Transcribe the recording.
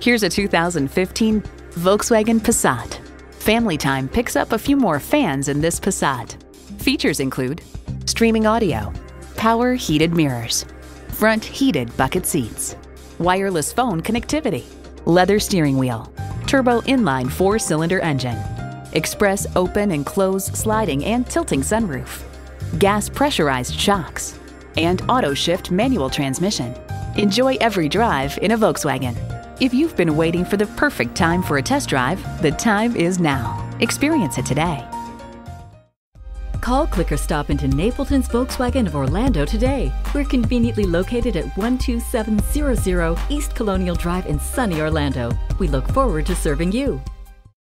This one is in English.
Here's a 2015 Volkswagen Passat. Family time picks up a few more fans in this Passat. Features include streaming audio, power heated mirrors, front heated bucket seats, wireless phone connectivity, leather steering wheel, turbo inline four cylinder engine, express open and close sliding and tilting sunroof, gas pressurized shocks, and auto shift manual transmission. Enjoy every drive in a Volkswagen. If you've been waiting for the perfect time for a test drive, the time is now. Experience it today. Call, click, or stop into Napleton's Volkswagen of Orlando today. We're conveniently located at 12700 East Colonial Drive in sunny Orlando. We look forward to serving you.